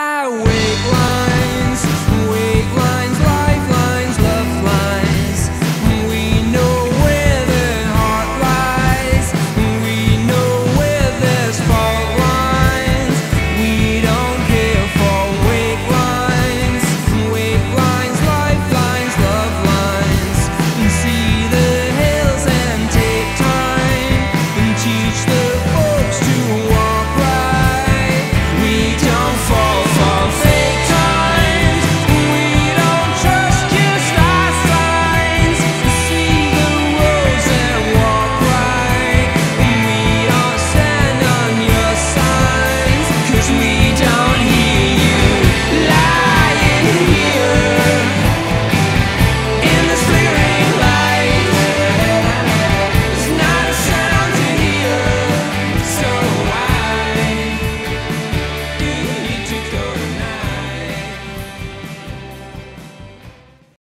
I wait